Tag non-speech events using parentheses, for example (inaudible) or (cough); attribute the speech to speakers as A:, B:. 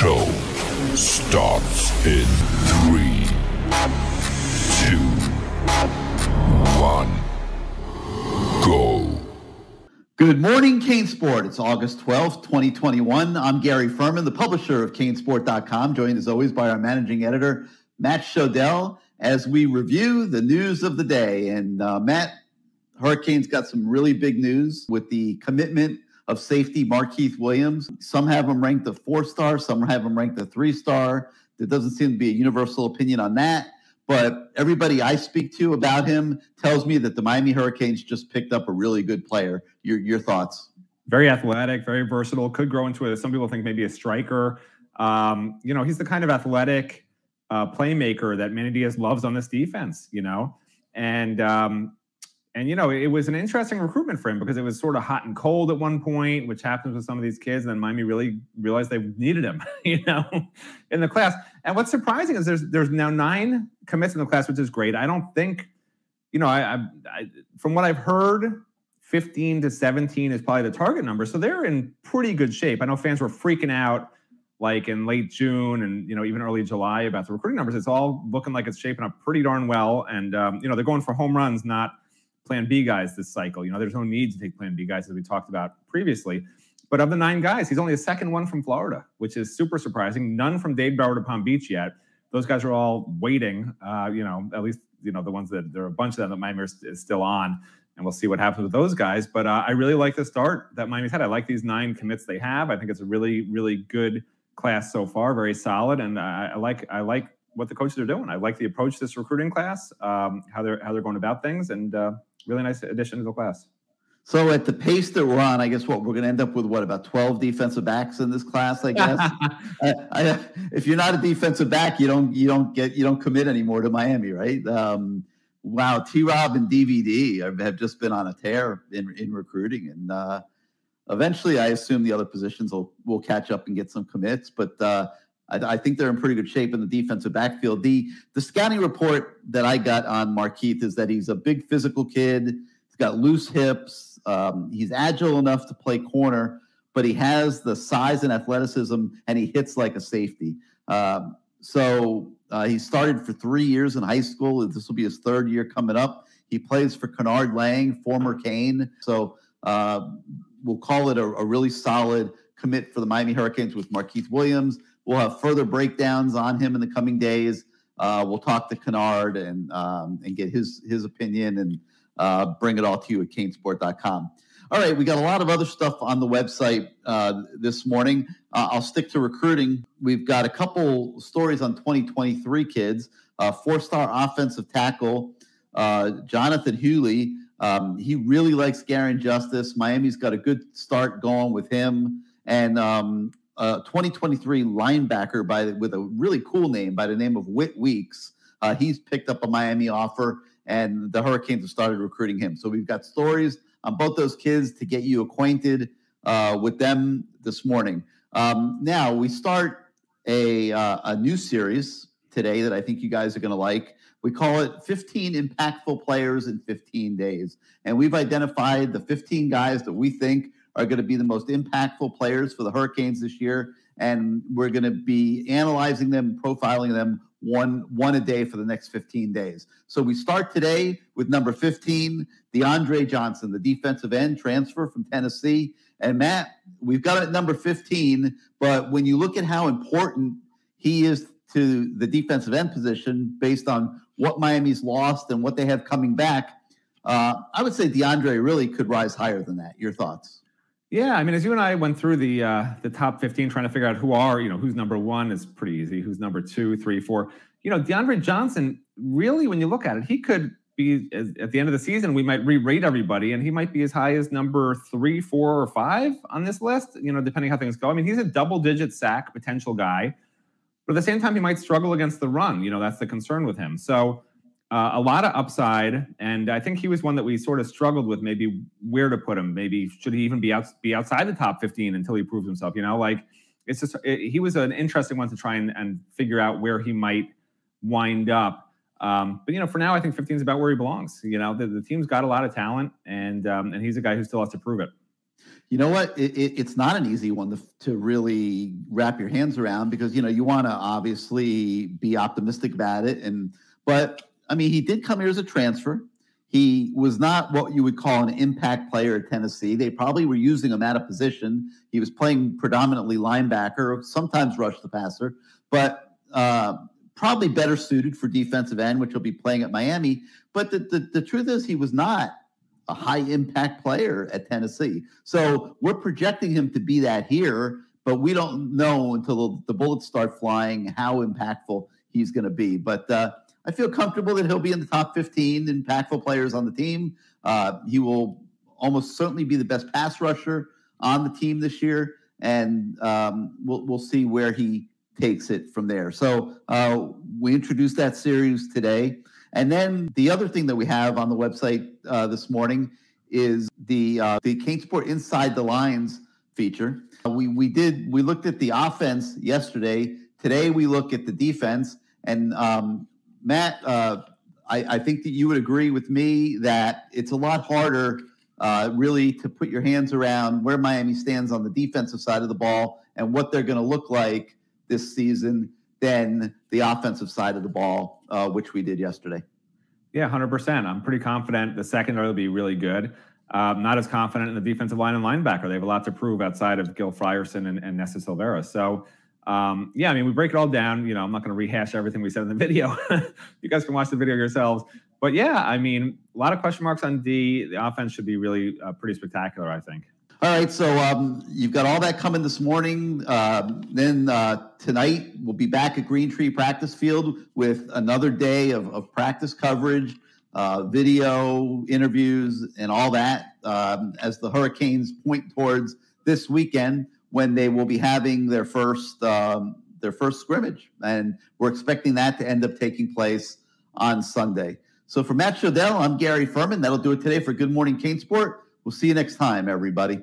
A: show starts in three, two, one, go.
B: Good morning, CaneSport. It's August 12th, 2021. I'm Gary Ferman, the publisher of CaneSport.com, joined as always by our managing editor, Matt Shodell, as we review the news of the day. And uh, Matt, Hurricanes got some really big news with the commitment of safety Markeith Williams. Some have him ranked a four star, some have him ranked a three star. There doesn't seem to be a universal opinion on that. But everybody I speak to about him tells me that the Miami Hurricanes just picked up a really good player. Your your thoughts?
C: Very athletic, very versatile. Could grow into a. Some people think maybe a striker. Um, you know, he's the kind of athletic uh, playmaker that Manny Diaz loves on this defense. You know, and um, and you know it was an interesting recruitment for him because it was sort of hot and cold at one point which happens with some of these kids and then miami really realized they needed him (laughs) you know in the class. And what's surprising is there's there's now nine commits in the class which is great. I don't think you know i, I, I from what i've heard 15 to 17 is probably the target number. So they're in pretty good shape. I know fans were freaking out like in late June and you know even early July about the recruiting numbers. It's all looking like it's shaping up pretty darn well, and um, you know they're going for home runs, not plan B guys this cycle. You know, there's no need to take plan B guys as we talked about previously. But of the nine guys, he's only the second one from Florida, which is super surprising. None from Dade Broward to Palm Beach yet. Those guys are all waiting. Uh, you know, at least you know the ones that there are a bunch of them that Miami is still on, and we'll see what happens with those guys. But uh, I really like the start that Miami's had. I like these nine commits they have. I think it's a really, really good class so far, very solid, and I, I like I like what the coaches are doing. I like the approach this recruiting class, um, how they're how they're going about things, and uh, really nice addition to the class.
B: So at the pace that we're on, I guess what we're going to end up with what about twelve defensive backs in this class? I guess. (laughs) I, I, if you're not a defensive back, you don't you don't get you don't commit anymore to Miami, right? Um, wow, T. Rob and DVD have, have, just been on a tear in in recruiting, and uh, eventually, I assume the other positions will will catch up and get some commits. But uh, I, I, think they're in pretty good shape in the defensive backfield. The the scouting report that I got on Markeith is that he's a big physical kid. He's got loose hips. Um, he's agile enough to play corner, but he has the size and athleticism, and he hits like a safety. Um, so uh, he started for three years in high school. This will be his third year coming up. He plays for Kennard Lang, former Cane. So uh, we'll call it a, a, really solid commit for the Miami Hurricanes with Markeith Williams. We'll have further breakdowns on him in the coming days. Uh, we'll talk to Kennard and um, and get his his opinion and uh, bring it all to you at canesport.com. All right, we got a lot of other stuff on the website uh, this morning. Uh, I'll stick to recruiting. We've got a couple stories on 2023 kids. Uh, four-star offensive tackle uh, Jonathan Hewley. Um, he really likes Garin Justice. Miami's got a good start going with him. And um, uh, 2023 linebacker by with a really cool name by the name of Whit Weeks. Uh, he's picked up a Miami offer, and the Hurricanes have started recruiting him. So we've got stories on both those kids to get you acquainted uh, with them this morning. Um, now we start a uh, a new series today that I think you guys are going to like. We call it 15 impactful players in 15 days, and we've identified the 15 guys that we think are going to be the most impactful players for the Hurricanes this year. And we're going to be analyzing them, profiling them one one a day for the next 15 days. So we start today with number 15, DeAndre Johnson, the defensive end transfer from Tennessee. And Matt, we've got it at number 15, but when you look at how important he is to the defensive end position based on what Miami's lost and what they have coming back, uh, I would say DeAndre really could rise higher than that. Your thoughts?
C: Yeah, I mean, as you and I went through the uh, the top 15, trying to figure out who are, you know, who's number one is pretty easy. Who's number two, three, four. You know, DeAndre Johnson, really, when you look at it, he could be at the end of the season, we might re-rate everybody, and he might be as high as number three, four, or five on this list, you know, depending how things go. I mean, he's a double-digit sack potential guy, but at the same time, he might struggle against the run. You know, that's the concern with him. So uh, a lot of upside, and I think he was one that we sort of struggled with, maybe where to put him. Maybe should he even be out be outside the top 15 until he proves himself? You know, like it's just it, he was an interesting one to try and, and figure out where he might wind up. Um, but you know, for now, I think 15 is about where he belongs. You know, the, the team's got a lot of talent, and um, and he's a guy who still has to prove it.
B: You know what? It, it, it's not an easy one to, to really wrap your hands around because you know you want to obviously be optimistic about it, and but I mean he did come here as a transfer. He was not what you would call an impact player at Tennessee. They probably were using him out of position. He was playing predominantly linebacker, sometimes rush the passer, but uh, probably better suited for defensive end, which he'll be playing at Miami. But the, the, the truth is, he was not a high impact player at Tennessee. So we're projecting him to be that here, but we don't know until the bullets start flying how impactful he's going to be. But uh, I feel comfortable that he'll be in the top 15 impactful players on the team. Uh, he will almost certainly be the best pass rusher on the team this year, and um, we'll we'll see where he takes it from there. So uh, we introduced that series today. And then the other thing that we have on the website uh, this morning is the uh, the CaneSport Inside the Lines feature. We we did we looked at the offense yesterday. Today we look at the defense. And um, Matt, uh, I, I, think that you would agree with me that it's a lot harder, uh, really, to put your hands around where Miami stands on the defensive side of the ball and what they're going to look like this season than the offensive side of the ball, uh, which we did yesterday.
C: Yeah, 100%. I'm pretty confident the secondary will be really good. Um, not as confident in the defensive line and linebacker. They have a lot to prove outside of Gil Frierson and, and Nesta Silvera. So, um, yeah, I mean, we break it all down. You know, I'm not going to rehash everything we said in the (laughs) video. you guys can watch the video yourselves. But yeah, I mean, a lot of question marks on D. The offense should be really uh, pretty spectacular, I think.
B: All right, so um, you've got all that coming this morning. Um, then uh, tonight we'll be back at Greentree Practice Field with another day of, of practice coverage, uh, video interviews, and all that um, as the Hurricanes point towards this weekend when they will be having their first um, their first scrimmage, and we're expecting that to end up taking place on Sunday. So for Matt Shodell, I'm Gary Ferman. That'll do it today for Good Morning CaneSport. We'll see you next time, everybody.